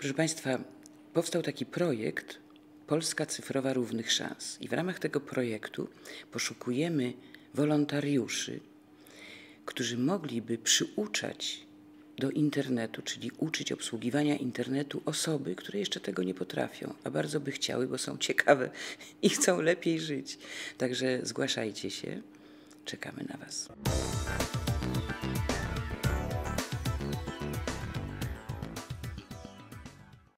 Proszę Państwa, powstał taki projekt Polska Cyfrowa Równych Szans. I w ramach tego projektu poszukujemy wolontariuszy, którzy mogliby przyuczać do internetu, czyli uczyć obsługiwania internetu osoby, które jeszcze tego nie potrafią, a bardzo by chciały, bo są ciekawe i chcą lepiej żyć. Także zgłaszajcie się. Czekamy na Was.